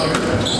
Спасибо.